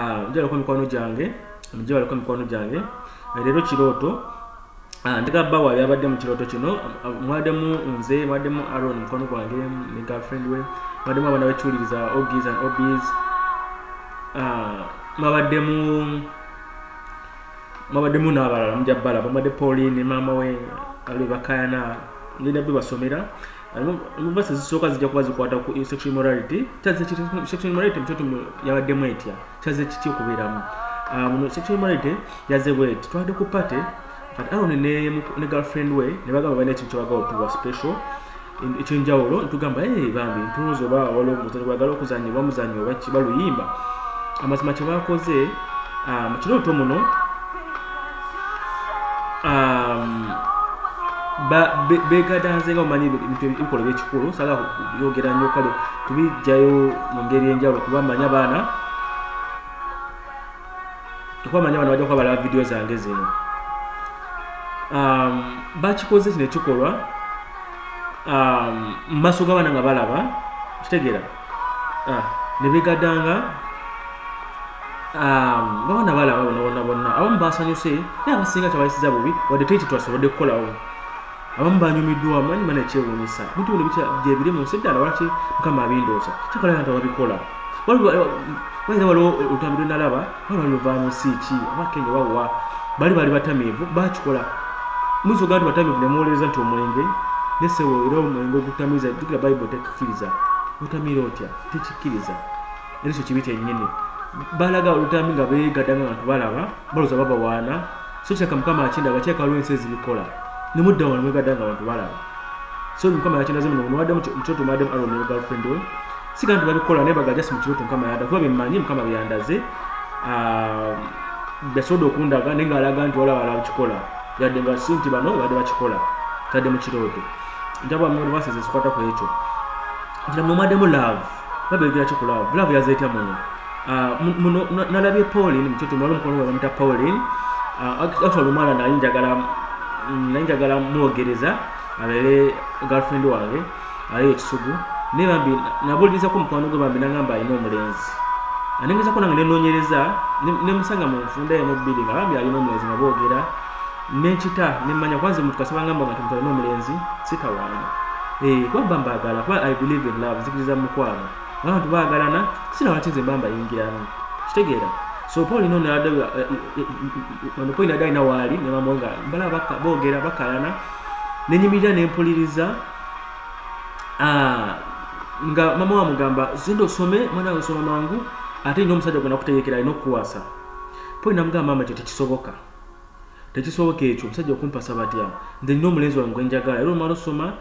njaliko mikwano gyange njaliko mikwano gyange leero kirooto ntegaba waali abadde mu kirooto kino mwaddemu nze mwaddemu aron mukwano gwange ne girlfriend we. Mwaddemu abaana bekiwuliriza ogis and obis mwabaddemu mwabaddemu n'abalala mujabala bamadde pauline maama we ali bakayana. Ngenda bibasomera muvasi zisooka zijja kuba zikwata ku sexual morality sexual morality mukyoto yabaddemu etya kyaze kiki okubeeramu muno sexual morality yaze bweti twabadde ku pate kati aron ne, girlfriend we ne bagamba balina ekintu kyebagala otuwa special. Ekyenjawulo ntugamba ee bambi ntuuza oba wala omuzanyi gwagala okuzanya oba muzanyi oba kiba luyimba amazima kye bakoze mu kirooto muno begadanze nga omanyi ebikola byekikulu saga yogera nnyo kale tubijjayo mu ngeri enjawulo kuba manya abaana okuba manya abaana bajja kuba balaba vidiyo zange zino. Bakikoze kino ekikolwa mu maaso g'abaana nga balaba kitegeera. Ne begadanga babaana balaba bona bonna bonna. Abamu basanyuse naye abasinga kyabalisiza bubi wadde teri kyetwasobodde kukolawo abamu banyumiddwa manyi mana ekyewuunyisa bintu bino gyebiri mu nsi ddala lwaki mukama abindoosa kyakalaa nti ababikola wayira waliwo olutambi lwenalaba wali wali luva mu nsi ki oba kenya wawa bali bali batamiivu bakikola mwiso ga nti batamiivu nemuwolereza nti omwenge nesewo era omwenge ogutamiriza jukira bayibuli tekkiriza otamira otya tekikkiriza era ekyo kibi kyennyini balaga olutambi nga beegadanga abantu balaba baloza babawaana so kyaka mukama akindaga kyeka waliwo ensi ezibikola nemudda wano mwegadanga abantu balaba so mukama yakindaze muno muwadde mukyoto mwaddemu aron ne girlfriend we siga nti babikola naye baga just mukirooto mukama yanda. Kuba bemmanyi mukama byandaze byasobodde okundaga naye ngaalaga nti waliwo abalala bakikola yadde nga si nti bano badde bakikola tadde mu kirooto njaba muvaseze zikwata ku ekyo ngira mumwaddemu love. Babegera ki ku love love yazeetya muno muno nalabye pauline mukyoto mwali omukono we bamuta pauline. Actually omwana naye njagala naye njagala mwogereza abeere girlfriend wange ali ekisugu. Naye bambi nabulirizako mukwano gwe bambi nagamba alina omulenzi. Anengezako nange nenoonyereza nemusanga mu nfunda emu bbiri nga bambi alina omulenzi nga boogera. Nenkita nemanya kwanze muntu kasaba ngamba nga muntu alina omulenzi sitawaana. Kuba mba mbaagala kuba i believe in love zikiriza mukwano abantu baagalana sinawaki nze mba mbayingiramu. Kitegeera so paul ino npoinadde alina waali nemama nga. Mbala boogera bakalana nenyimirira nempuliriza nga mama wamugamba zenda osome mwana we osoma mangu ate nina omusajja gwe nakutegekera alina okukuwasa paul namugamba mama kyo tekisoboka. Tekisoboka ekyo omusajja okumpasa batya nze nina omulenzi wange gwenjagala era omala osoma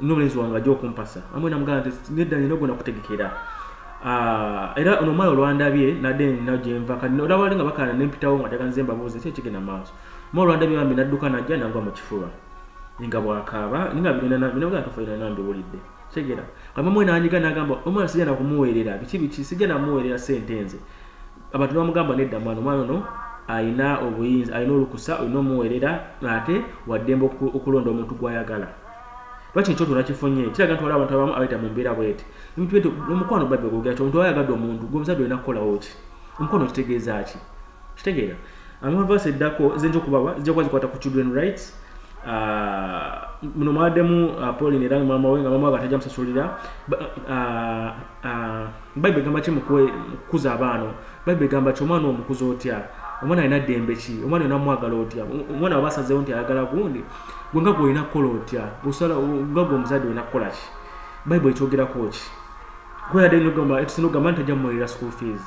nina omulenzi wange ajja okumpasa. Amwe namugamba nti nedda nina gwe nakutegekera era ono omwana olwandabye nadde nina gyenva olaba wali nga bakana nempitawo nga teganze mbabuuze ki ekigenda maaso. Omwana olwandabye bambi nadduka najja nangwa mu kifuba. Nga bwakaaba ninga binaga tofaina nambiwulidde tegera kamama nanyiga nagamba omwana sijja nakumuweerera biki biki sijja namuweerera sente nze. Abantu bamugamba nedda mwana omwana ono ayina obuyinza ayina olukusa olina omuweerera ate waddembe okulonda omuntu gwayagala lwaki ekyo tunakifunye kiraga nti waliwo abantu abamu abayita mu mbeera bweti. Omukwano babbe gogera ti omuntu awayagadde omuntu gwe omusajja olina kukolawo ki omukwano kitegeeza ki? Kitegeera. Amavasi eddako zenja okubawa zijja kuba zikwata ku children rights muno mwaddemu pauline era mama we nga mama we batajja musasulira. Bayibuli egamba ki mukukuza abaana? Bayibuli egamba ki omwana omukuza otya? Omwana alina ddembe ki? Omwana olina mwagala otya? Omwana waba asazeewo nti ayagala gundi gwe nga gweolina kukola otya? Nga gwe omuzadde olina kukola ki? Bayibuli ekyogerako ki? Kweyadenogamba nti ajja mumuwerera school fees.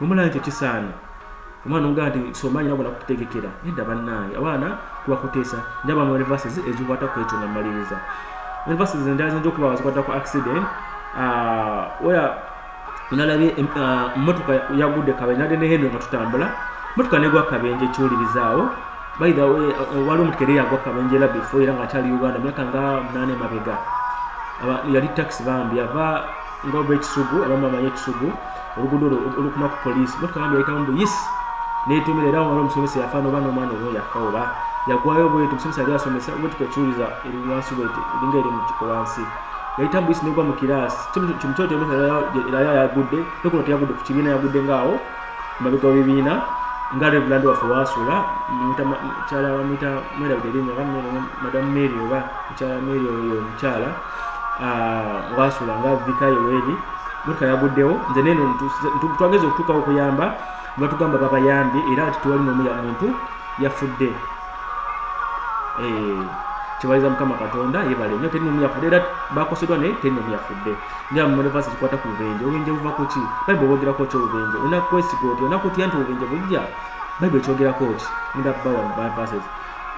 Nomulaba nti ekisaana. Omwana omugamba nti somanyi nabona kutegekera edda bannange abaana kubakuteesa njaba mu reverses ezikwata ku ekyo namaliriza reverses endala zinja okuba bazikwata ku accident. Oya nalabye motoka yagudde kabenje nadde nehendo nga tutambula. Motoka negwa kabenje ekiwulirizaawo baitha wali omutukere yagwa kabenje era before era nga akyali uganda myaka nga munane mabega. Yali taxi bambi ava nga oba ekisugu abamu bamanye ekisugu oluguudo olukuna ku poliisi. Motoka bambi yayitamu buyisi netumira era wali omusomesa yafa noba nomwana oyo yafa oba yagwayo bweti omusomesa yali asomesa motoka ekiwuliza eri wansi bweti eringa eri wansi. Yayita mbuyisi negwa mu kiraasi kimukyoto erayo yagudde nokuno teyagudde ku kibiina yagudde ngaawo mabega w'ebibiina nga reverand waffe wasula mukyala wamita mwerabira erinnya madamu mary oba mukyala mary oyo omukyala wasula nga vika yoweri motoka yaguddewo nze neno twageza okutuukawo okuyamba batugamba babayambye era ati tewali nomuntu yafudde kibaliza mukama katonda yebale nyo teri nomu yafudde era bakosedwa naye teri nomu yafudde ndia mumulevasi kikwata ku bubenje obubenje buvako ki bayibuli bwogerako ki obubenje olina kwesiga otya olina kutya nti obubenje bujja bayibuli ekyogerako ki nda bawa verses.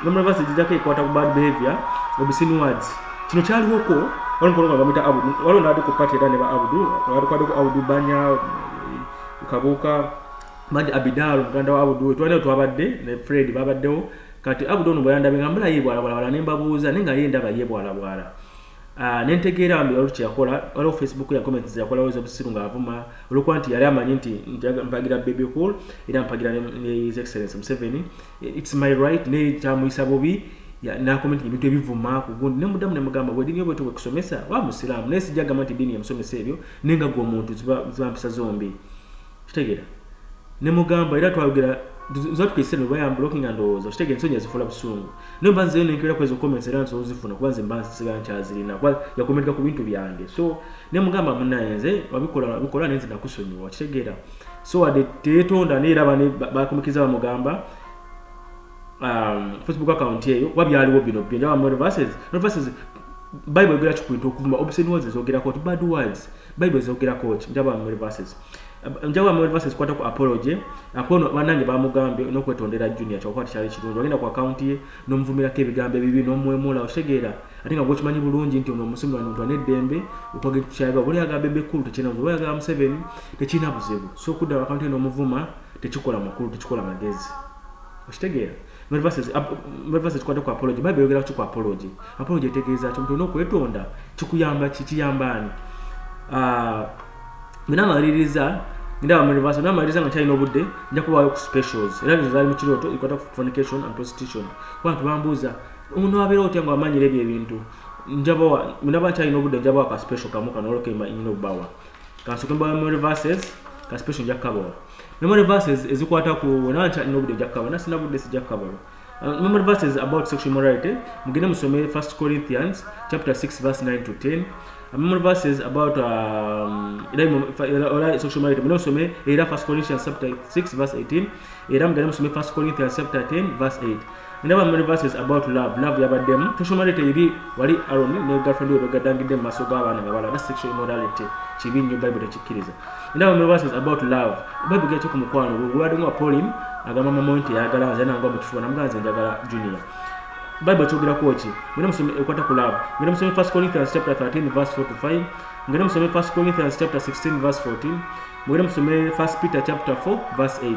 Nomulevasi gijako ekwata ku bad behavior obusin words kino kyaliwoko walimukolonga bamwita abudu waliwo naadi ku pati era ne ba abudu walikwade ku abudu banya kabuuka bandi abidal muganda wa abudu twalina twabadde ne fred babaddewo kati abudu ono bweyandabe nga mbula yebwalabwala nembabuuza naye nga yendaba yebwalabwala nentegeera mbi waliwo kyeyakola waliwo facebook ya comments yakolawo ezobusiru ngaavuma olwokuba nti yali amanyi nti mpagira baby cool era mpagira ne his excellence museveni. Its my right naye kyamuyisa bubi nakomenti ebintu ebivuma kugundi nemudamu nemugamba bwedini obwetu bwekusomesa wa musiraamu? Naye sijagamba nti dini yamusomesa ebyo naye nga gwe omuntu ziba mpisa zombi. Kitegeera. Nemugamba era twayogera zatukaise nebayamba lokinga ndowooza kitege ensonyi yazifuula busungu naye mba nzeyo nenkera kwezo comments era nsobola zifuna kuba nze mba nsigala nkyazirina kuba yakomentika ku bintu byange so nemugamba munaye nze wabikola wabikola naye nze nakusonyiwa kitegeera so wadde teyetonda naye era bane bakomekiza bamugamba um, facebook account eyo wabyaliwo bino byenjaba verses. Verses bible egera kikwita okuvuma obscene words ezogerako ti bad words. Bible ezogerako ki njaba verses njawa mu verses kwata ku apology akono banange bamugambye nokwetondera junior kyokuba tikyali kirungi wagenda ku akaunti ye nomuvumirako ebigambo ebibi nomwemula otegeera ate nga gwekimanyi bulungi nti ono wano muntu aneddembe okwaga kyaga buli agamba ebekulu tekirina buzibu. Oyagala museveni tekirina buzibu. So okudda akaunti ye nomuvuma tekikola makulu tekikola magezi. Okitegeera verses kikwata ku apology bible yogera ki ku apology? Apology etegeeza ki omuntu olina okwetonda kikuyamba kikiyambaani binamaliriza ndaba mulivasi namaliriza nga kyalina obudde nja kubaayo ku specials. Era nizo zaali mukirooto ikwata ku fornication and prostitution. Kubantu bambuuza ono abeera otya nga wamanyira ebyo ebintu? Njabawa ndaba nkyalina obudde njabawa ka special kamu kano olwoka nyina obubawa kansoke mbawa memory verses ka special nja kukabawa memory verses ezikwata ku naba nkyalina obudde nja kukabawa nasina budde sijja kukabawa Uh, memory verses about sexual immorality mugende musome 1 corinthians chapter 6 verse 9 to 10 memory verses about um, sexual immorality mugende musome era 1 corinthians chapter 6 verse 18 era mugende musome 1 corinthians chapter 10 verse 8 ndaba memory verses about love. Love yabaddemu sexual immorality eri wali aron ne girlfriend we begadangidde mu maaso g'abaana nga balaba sexual immorality. Kibi nnyo bible tekikkiriza ndaba memory verses about love. Bible gekyo ku mukwano gwegubaddemu pauline agamba mama nti ayagala nze nangwa mu kifuba namugaa nze njagala junior bible ekyogerako ki ngenda musome ekwata ku love ngenda musome 1 corinthians chapter 13 verse 4 to 5 ngenda musome 1 corinthians chapter 16 verse 14 ngenda musome 1 peter chapter 4 verse 8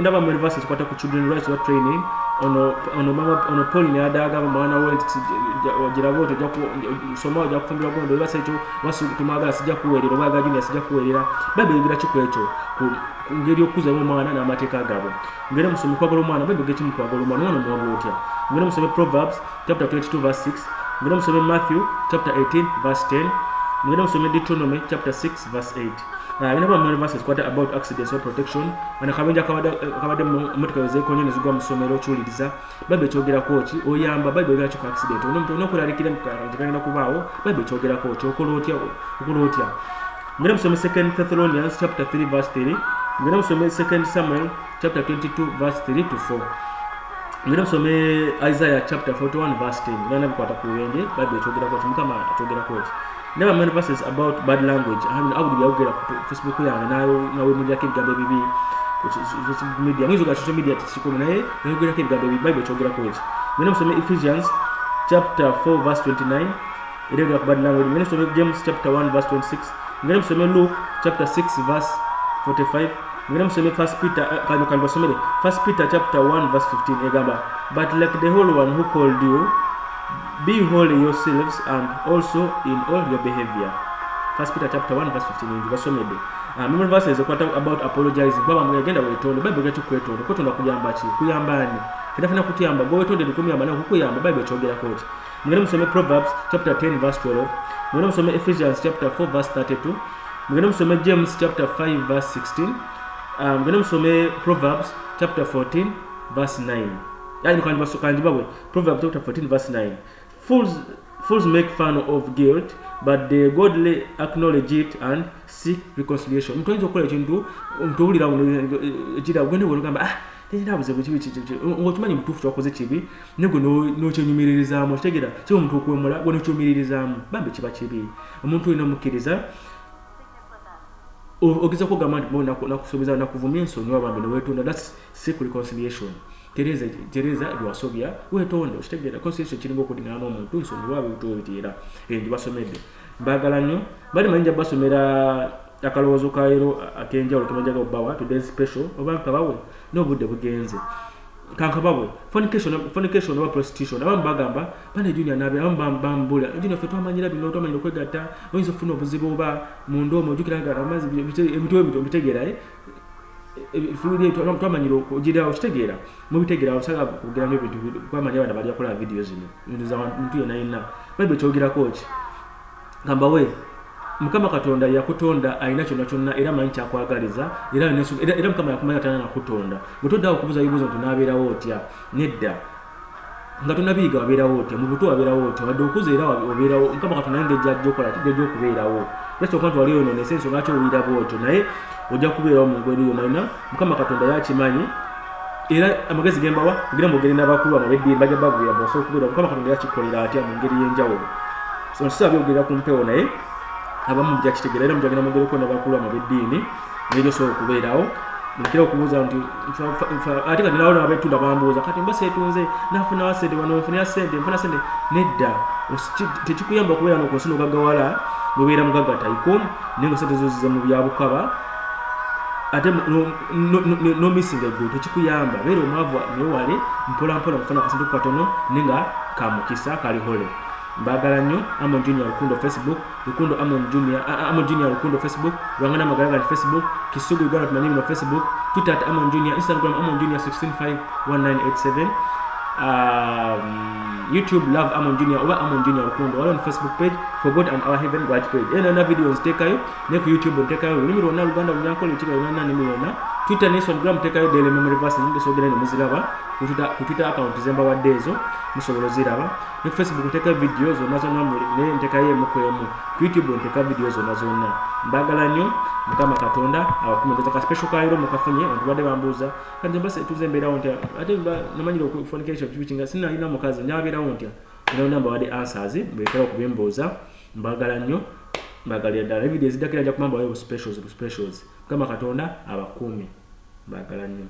ndaba mu verses ekwata ku children rights wa training ono ono mama ono Paul ne adaga mwana we nti ogiraba oti soma ojja kufumbirwa gondo ebasa ekyo tumwagala sijja kuweerera oba aga junior sijja kuweerera bible egira kiku ekyo? Ku ngeri okuzamu omwana n'amateeka gabo ngere musome kwagala omwana bible gekimu kwagala omwana omwana omwagala otya? Ngere musome proverbs chapter 22 verse 6 ngere musome matthew chapter 18 verse 10 ngere musome deuteronomy chapter 6 verse 8 bina bamwe verses kwata about accidents or protection. Ana kabenja kabadde motoka wezeekonye nezigwa mu ssomero okiwuliriza baibu ekyogerako ki oyamba bible egera ki ku accident. Omuntu olina okulalikira tekagenda kubaawo baibu ekyogerako ki okola otya okola otya ngenda musome second thessalonians chapter 3 verse 3 ngenda musome second samuel chapter 22 verse 3 to 4 ngenda musome isaiah chapter 41 verse 10 ngenda bikwata ku bubenje bible ekyogerako ki mukama akyogerako ki never many verses about bad language. Abudu byawogera ku facebook? Yange nawemulirako ebigambo ebibi media mwizo ga social media tikikono naye nayogerako ebigambo ebibi bible ekyogerako eki ngenda musome ephesians chapter 4 verse 29 era yogera ku bad language. Ngenda musome james chapter 1 verse 26 ngenda musome luke chapter 6 verse 45 ngenda musome first peter kano kano basomere first peter chapter 1 verse 15 egamba but like the whole one who called you be holy yourselves and also in all your behavior. First peter chapter 1 verse 15 ingi basomedde uh, memory verses ekwata about apologizing. Baba mugenda wetonde bible gati kwetonda kwetonda kuyamba ki kuyambani kitafuna kutiyamba gwe wetonde ndikumuyamba nawe kukuyamba bible ekyogerako ki mugende musome proverbs chapter 10 verse 12 mugende musome ephesians chapter 4 verse 32 mugende musome james chapter 5 verse 16 uh, mugende musome proverbs chapter 14 verse 9 yani kanjibabwe proverbs chapter 14 verse 9 fools, fools make fun of guilt but the godly acknowledge it and seek reconciliation. Omuntu oyinza okukola ekintu omuntu owulira ekira ogende wenogamba ah tekirabuze ngaokimanyi mutuufu kyakoze kibi negwe nokyenyumirizaamu okitegeera kiba omuntu okwemula gwe nokyumiririzaamu bambe kiba kibi omuntu olina omukkiriza ogeza kugamba nti nakusuubiza nakuvumya ensonyi wabambe newetonda thats seek reconciliation tereza tereza lwasobya wetonda okitegeera reconciliation kiringa okudingana n'omuntu nsonyi waabe bitobiteera endi basomedde mbagala nnyo bali mayinja basomera akalowoozo kaero akenjawulo kemanjaga obawa today special oba nkabawe n'obudde bugenze kankabawe fornication oba prostitution abamu bagamba bane junior nabe abamu bambula junior ffe twamanyira bino twamanyira okwegatta oyinza okufuna obuzibu oba munda omwo ojukiragala amazi emitubo emito mbitegeera twamanyira okugira okitegeera mubitegeera osala kugeramu ebintu twamanya abana bali akola video zino muntu yena yina bible kyogerako ki? Gambawe mukama katonda yakutonda alina kyonna kyonna era manyi kyakwagaliza era mukama yakumanya tana nakutonda. Bwetoddawo okubuuza bibuuzo nti nabeerawo otya? Nedda. Nga tonabiyiga wabeerawo otya? Mubuto wabeerawo otya? Wadde okuza era obeerawo mukama katonda naye ngejja okola tijja okubeerawo. Yakyoka nti wali oyononese ensonga lwaki owulira bwotyo. Naye ojja kubeerawo mu ngeri yonayona mukama katonda yakimanyi. Era amagezi gembawa kugira mugere n'abakulu bamwe beddiini bajja bagwira bwosobola okubeera. Mukama katonda yakikolera atya mu ngeri y'enjawulo? So nkisobola byogerera ku mpewo naye abamu jakitegeera era mujagenda mugereko nabakulu bamwe beddiini ngeri osobola okubeerawo. Nkira okubuuza nti ate kati nawo nabetunda bambuuza kati mba seetunze nafunawa sente wano nfunira sente nfuna sente. Nedda tekikuyamba okubeera nokunsina ogagawala nobeera mugaga taikom naye nga sente zozize mu byabukaba ate nomisinga eggulu tekikuyamba. Beera omwavu newale mpolampola okufuna akasente kukatono naye kamukisa kalihole mbagala nnyo amon junior lukundo facebook lukundo amon junior amon junior lukundo facebook lwangana amagalaga nti facebook kisugu uganda tumanyi bino facebook twitter at amon junior instagram amon junior 1651987 um, youtube love amon junior oba amon junior Rukundo waliwo on facebook page for god and our heaven right page. Era na video nziteekayo ne ku youtube nteekayo olulimi lwonna luganda lunyankole lukiga lwonna nimi yonna twitter ne instagram nteekayo daily memory verse nindesogera ne muziraba ku twitter account zembawadde ezo musobola oziraba. Ne facebook nteeka video zonna zonna naye ntekayo emu ku emu. Ku youtube nteeka video zonna zonna. Mbagala nnyo mukama katonda abakumegeza ka special kairo mukafunye abantu badde bambuuza kati mbase tuze embeerawo ntya? Ate namanyire okufornication kibikinga sinalina mukazi nyabeerawo ntya? Naona mbawadde answers mbekera okubimbuuza mbagala nnyo mbagalira ddala. Evidio eziddakira nja kumamba wayo specials specials. Mukama katonda abakuumi mbagala nnyo